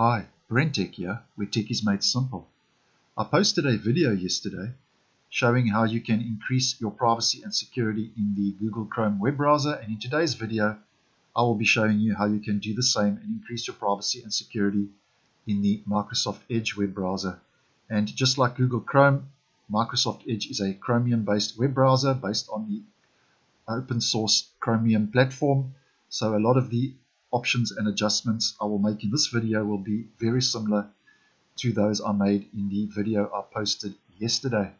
Hi, BrenTech here, where tech is made simple. I posted a video yesterday showing how you can increase your privacy and security in the Google Chrome web browser and in today's video I will be showing you how you can do the same and increase your privacy and security in the Microsoft Edge web browser. And just like Google Chrome, Microsoft Edge is a Chromium based web browser based on the open source Chromium platform. So a lot of the options and adjustments I will make in this video will be very similar to those I made in the video I posted yesterday.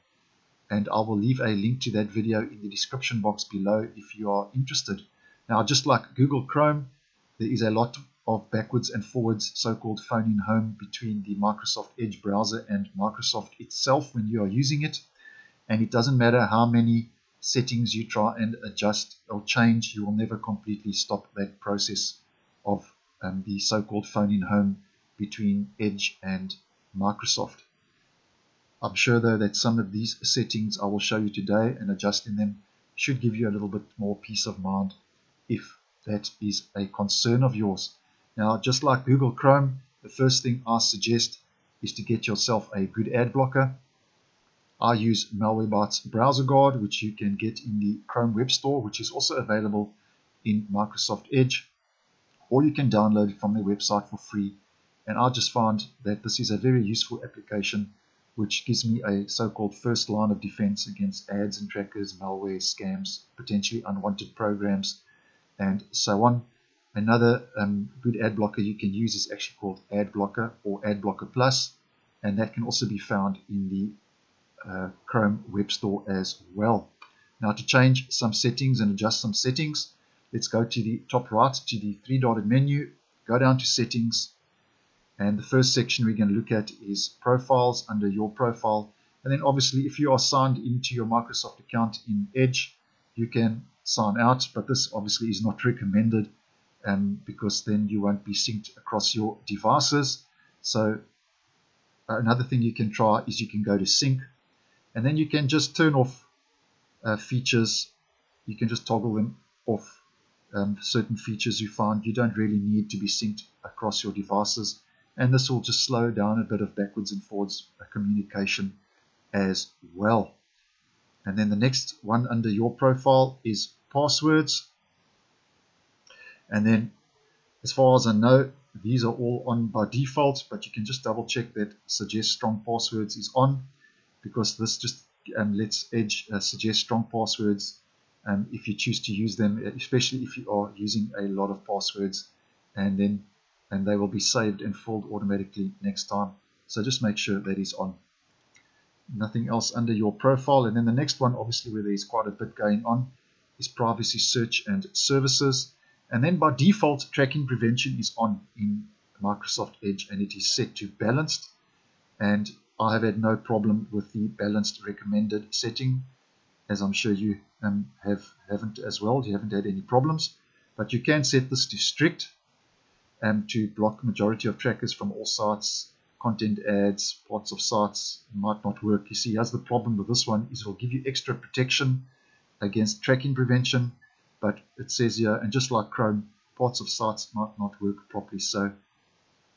And I will leave a link to that video in the description box below if you are interested. Now, just like Google Chrome, there is a lot of backwards and forwards so-called phone in home between the Microsoft Edge browser and Microsoft itself when you are using it. And it doesn't matter how many settings you try and adjust or change, you will never completely stop that process of um, the so-called phone in home between Edge and Microsoft. I'm sure though that some of these settings I will show you today and adjusting them should give you a little bit more peace of mind if that is a concern of yours. Now, just like Google Chrome, the first thing I suggest is to get yourself a good ad blocker. I use Malwarebytes Browser Guard, which you can get in the Chrome Web Store, which is also available in Microsoft Edge, or you can download it from their website for free. And I just found that this is a very useful application, which gives me a so-called first line of defense against ads and trackers, malware, scams, potentially unwanted programs, and so on. Another um, good ad blocker you can use is actually called Ad Blocker or Ad Blocker Plus, and that can also be found in the uh, Chrome Web Store as well. Now to change some settings and adjust some settings, let's go to the top right to the three dotted menu, go down to settings, and the first section we're going to look at is profiles under your profile. And then obviously if you are signed into your Microsoft account in Edge, you can sign out, but this obviously is not recommended um, because then you won't be synced across your devices. So uh, another thing you can try is you can go to sync and then you can just turn off uh, features. You can just toggle them off um, certain features you find you don't really need to be synced across your devices and this will just slow down a bit of backwards and forwards communication as well. And then the next one under your profile is passwords. And then as far as I know, these are all on by default, but you can just double check that suggest strong passwords is on because this just um, lets Edge uh, suggest strong passwords um, if you choose to use them, especially if you are using a lot of passwords and then and they will be saved and filled automatically next time. So just make sure that is on. Nothing else under your profile. And then the next one, obviously where there's quite a bit going on, is privacy search and services. And then by default, tracking prevention is on in Microsoft Edge and it is set to balanced. And I have had no problem with the balanced recommended setting, as I'm sure you um, have, haven't as well. You haven't had any problems. But you can set this to strict um, to block majority of trackers from all sites, content ads, parts of sites might not work. You see, here's the problem with this one is it will give you extra protection against tracking prevention, but it says here, and just like Chrome, parts of sites might not work properly. So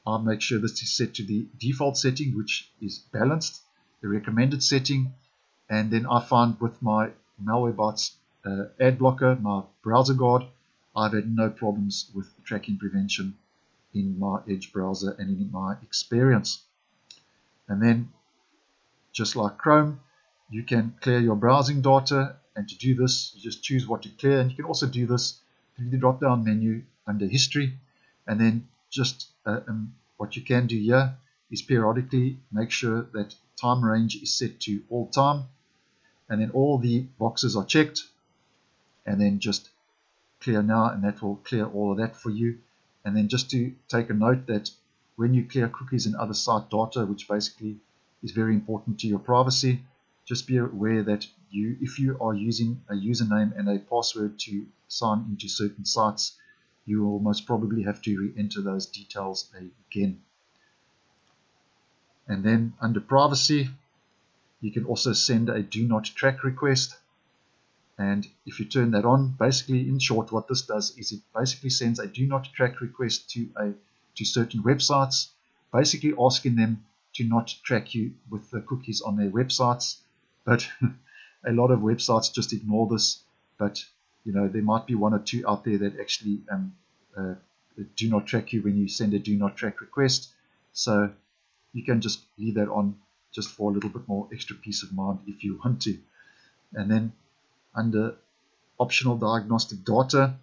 I'll make sure this is set to the default setting, which is balanced, the recommended setting, and then I find with my Malwarebytes uh, ad blocker, my browser guard, I've had no problems with tracking prevention in my Edge browser and in my experience. And then, just like Chrome, you can clear your browsing data and to do this, you just choose what to clear. And you can also do this through the drop-down menu under History. And then just uh, um, what you can do here is periodically make sure that time range is set to all time. And then all the boxes are checked. And then just clear now, and that will clear all of that for you. And then just to take a note that when you clear cookies and other site data, which basically is very important to your privacy, just be aware that you, if you are using a username and a password to sign into certain sites, you will most probably have to re-enter those details again. And then under privacy, you can also send a do not track request. And if you turn that on, basically in short, what this does is it basically sends a do not track request to a to certain websites basically asking them to not track you with the cookies on their websites. But a lot of websites just ignore this. But you know there might be one or two out there that actually um, uh, do not track you when you send a do not track request. So you can just leave that on just for a little bit more extra peace of mind if you want to. And then under optional diagnostic data,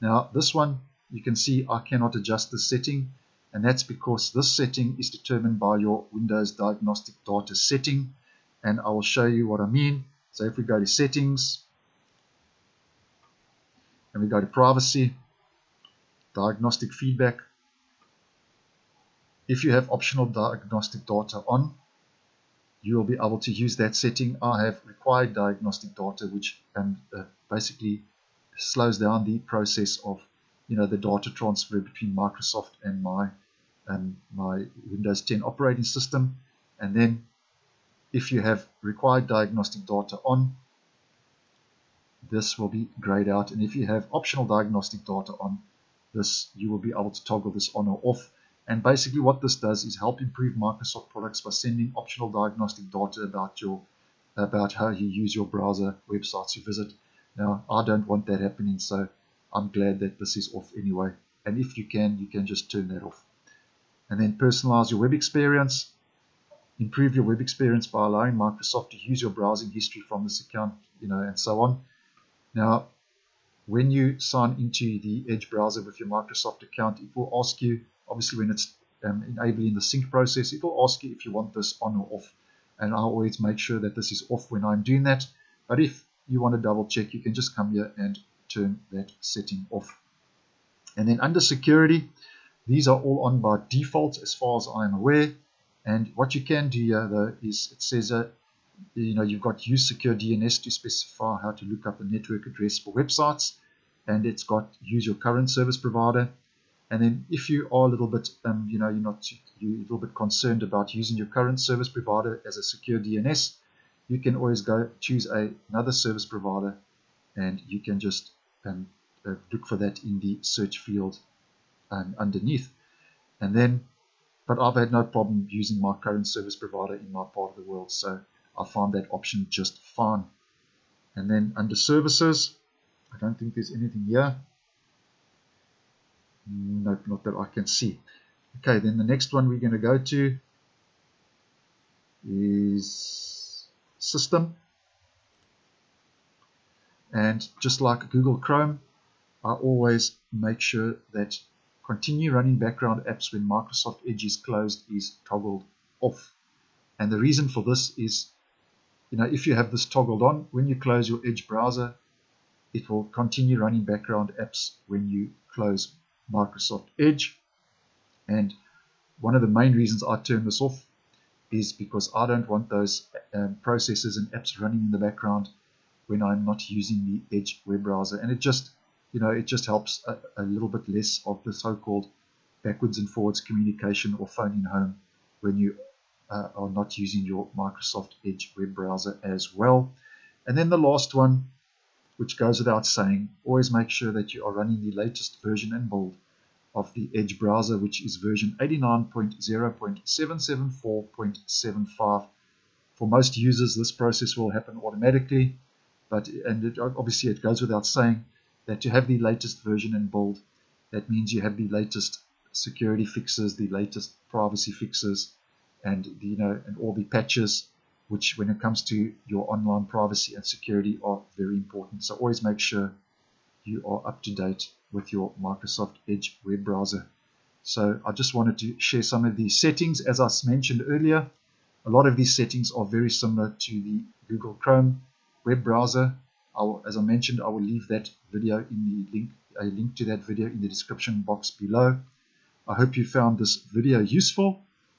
now this one you can see I cannot adjust the setting and that's because this setting is determined by your Windows diagnostic data setting and I will show you what I mean. So if we go to settings and we go to privacy, diagnostic feedback, if you have optional diagnostic data on, you will be able to use that setting. I have required diagnostic data, which um, uh, basically slows down the process of you know the data transfer between Microsoft and my um, my Windows 10 operating system. And then if you have required diagnostic data on, this will be grayed out. And if you have optional diagnostic data on, this you will be able to toggle this on or off. And basically what this does is help improve Microsoft products by sending optional diagnostic data about your about how you use your browser websites you visit. Now, I don't want that happening, so I'm glad that this is off anyway. And if you can, you can just turn that off. And then personalize your web experience. Improve your web experience by allowing Microsoft to use your browsing history from this account, you know, and so on. Now, when you sign into the Edge browser with your Microsoft account, it will ask you obviously when it's um, enabling the sync process, it will ask you if you want this on or off. And I always make sure that this is off when I'm doing that. But if you want to double check, you can just come here and turn that setting off. And then under security, these are all on by default as far as I'm aware. And what you can do here though is it says uh, you know you've got use secure DNS to specify how to look up the network address for websites and it's got use your current service provider and then if you are a little bit, um, you know, you're not you're a little bit concerned about using your current service provider as a secure DNS, you can always go choose a, another service provider, and you can just um, uh, look for that in the search field um, underneath. And then, but I've had no problem using my current service provider in my part of the world, so I found that option just fine. And then under services, I don't think there's anything here. Nope, not that I can see. Okay, then the next one we're going to go to is System. And just like Google Chrome, I always make sure that continue running background apps when Microsoft Edge is closed is toggled off. And the reason for this is, you know, if you have this toggled on, when you close your Edge browser, it will continue running background apps when you close Microsoft Edge. And one of the main reasons I turn this off is because I don't want those um, processes and apps running in the background when I'm not using the Edge web browser. And it just, you know, it just helps a, a little bit less of the so-called backwards and forwards communication or phoning home when you uh, are not using your Microsoft Edge web browser as well. And then the last one which goes without saying, always make sure that you are running the latest version and build of the Edge browser, which is version 89.0.774.75. For most users, this process will happen automatically, but and it, obviously it goes without saying that to have the latest version and build, that means you have the latest security fixes, the latest privacy fixes, and you know, and all the patches which when it comes to your online privacy and security are very important. So always make sure you are up to date with your Microsoft Edge web browser. So I just wanted to share some of these settings. As I mentioned earlier, a lot of these settings are very similar to the Google Chrome web browser. Will, as I mentioned, I will leave that video in the link, a link to that video in the description box below. I hope you found this video useful.